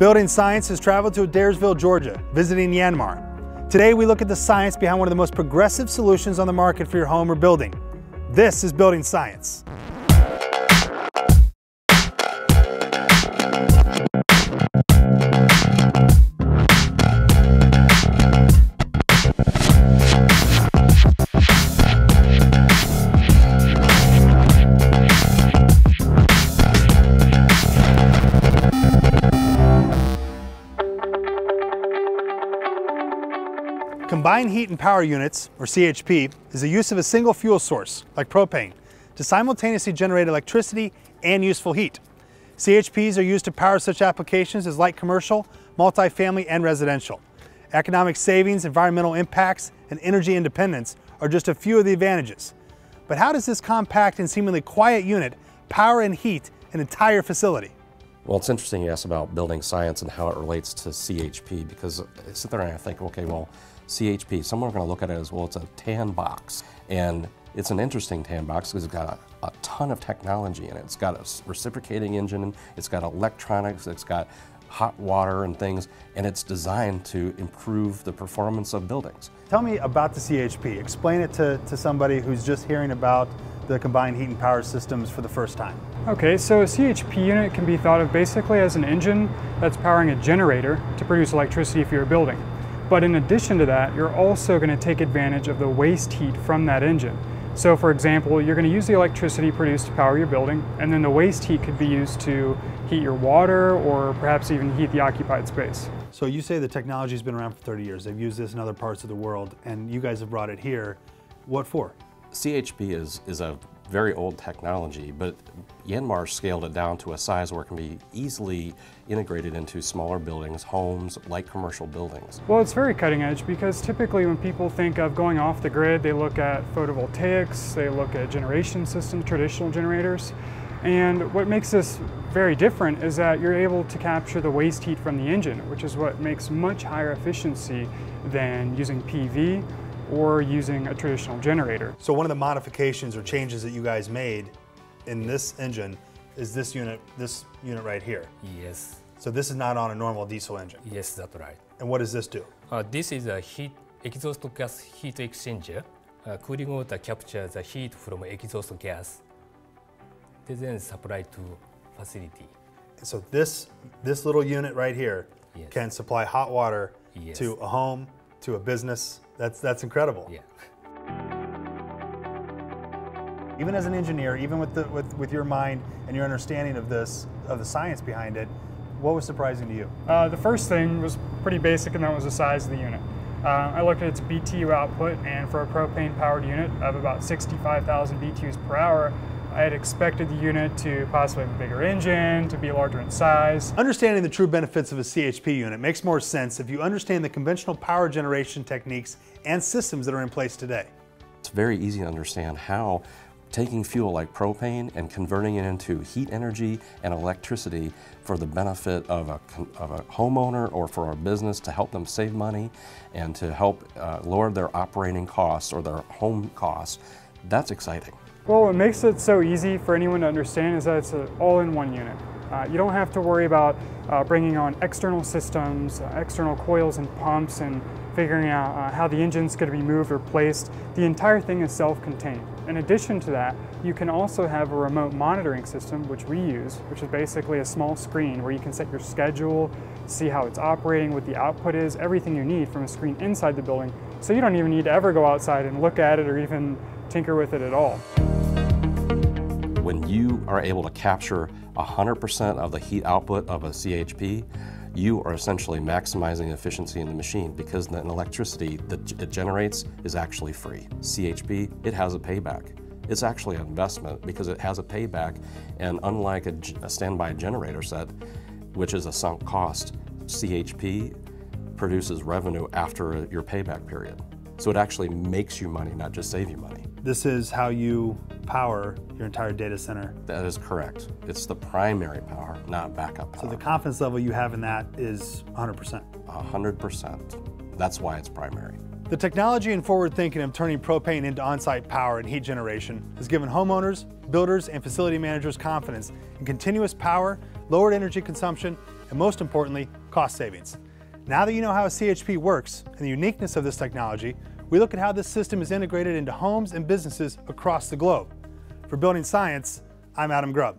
Building Science has traveled to Adairsville, Georgia, visiting Yanmar. Today we look at the science behind one of the most progressive solutions on the market for your home or building. This is Building Science. Combined heat and power units, or CHP, is the use of a single fuel source, like propane, to simultaneously generate electricity and useful heat. CHPs are used to power such applications as light commercial, multifamily, and residential. Economic savings, environmental impacts, and energy independence are just a few of the advantages. But how does this compact and seemingly quiet unit power and heat an entire facility? Well, it's interesting you asked about building science and how it relates to CHP because I sit there and I think, okay, well, CHP, some are going to look at it as, well, it's a tan box. And it's an interesting tan box because it's got a, a, ton of technology in it. It's got a reciprocating engine, it's got electronics, it's got hot water and things, and it's designed to improve the performance of buildings. Tell me about the CHP. Explain it to, to somebody who's just hearing about the combined heat and power systems for the first time. Okay, so a CHP unit can be thought of basically as an engine that's powering a generator to produce electricity for your building. But in addition to that, you're also going to take advantage of the waste heat from that engine. So for example, you're going to use the electricity produced to power your building, and then the waste heat could be used to heat your water or perhaps even heat the occupied space. So you say the technology has been around for 30 years. They've used this in other parts of the world, and you guys have brought it here. What for? CHP is, is a very old technology, but Yanmar scaled it down to a size where it can be easily integrated into smaller buildings, homes, like commercial buildings. Well, it's very cutting edge because typically when people think of going off the grid, they look at photovoltaics, they look at generation systems, traditional generators. And what makes this very different is that you're able to capture the waste heat from the engine, which is what makes much higher efficiency than using PV or using a traditional generator. So one of the modifications or changes that you guys made in this engine is this unit, this unit right here. Yes. So this is not on a normal diesel engine. Yes, that's right. And what does this do? Uh, this is a heat exhaust gas heat exchanger. Uh, cooling water captures the heat from exhaust gas, then supply to facility. So this this little unit right here yes. can supply hot water yes. to a home, to a business. That's that's incredible. Yeah. Even as an engineer, even with the with, with your mind and your understanding of this of the science behind it, what was surprising to you? Uh, the first thing was pretty basic, and that was the size of the unit. Uh, I looked at its BTU output, and for a propane-powered unit of about 65,000 BTUs per hour, I had expected the unit to possibly have a bigger engine, to be larger in size. Understanding the true benefits of a CHP unit makes more sense if you understand the conventional power generation techniques and systems that are in place today. It's very easy to understand how taking fuel like propane and converting it into heat energy and electricity for the benefit of a, of a homeowner or for a business to help them save money and to help uh, lower their operating costs or their home costs, that's exciting. Well, what makes it so easy for anyone to understand is that it's an all-in-one unit. Uh, you don't have to worry about uh, bringing on external systems, uh, external coils and pumps, and figuring out uh, how the engine's going to be moved or placed. The entire thing is self-contained. In addition to that, you can also have a remote monitoring system, which we use, which is basically a small screen where you can set your schedule, see how it's operating, what the output is, everything you need from a screen inside the building. So you don't even need to ever go outside and look at it or even tinker with it at all when you are able to capture 100% of the heat output of a CHP, you are essentially maximizing efficiency in the machine because the electricity that it generates is actually free. CHP, it has a payback. It's actually an investment because it has a payback and unlike a, a standby generator set, which is a sunk cost, CHP produces revenue after your payback period. So it actually makes you money, not just save you money. This is how you power your entire data center. That is correct. It's the primary power, not backup power. So the confidence level you have in that is 100%. 100%. That's why it's primary. The technology and forward thinking of turning propane into on-site power and heat generation has given homeowners, builders, and facility managers confidence in continuous power, lowered energy consumption, and most importantly, cost savings. Now that you know how a CHP works and the uniqueness of this technology, we look at how this system is integrated into homes and businesses across the globe. For Building Science, I'm Adam Grubb.